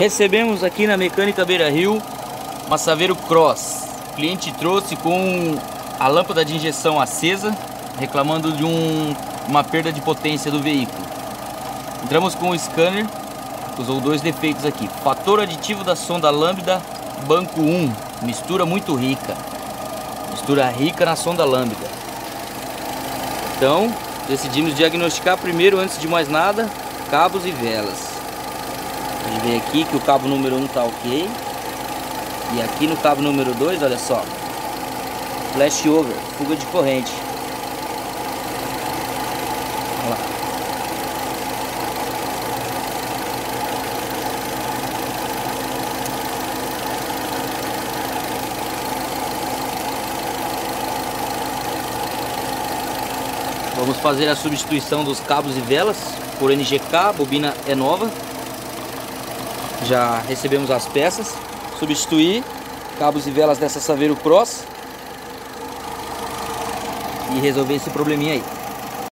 Recebemos aqui na Mecânica Beira Rio uma Saveiro Cross. O cliente trouxe com a lâmpada de injeção acesa, reclamando de um, uma perda de potência do veículo. Entramos com o scanner, usou dois defeitos aqui. Fator aditivo da sonda lambda banco 1, mistura muito rica. Mistura rica na sonda lambda. Então, decidimos diagnosticar primeiro, antes de mais nada, cabos e velas. Vê aqui que o cabo número 1 tá ok. E aqui no cabo número 2, olha só. Flashover, fuga de corrente. Olha lá. Vamos fazer a substituição dos cabos e velas por NGK, a bobina é nova. Já recebemos as peças. Substituir cabos e velas dessa Saveiro Cross. E resolver esse probleminha aí.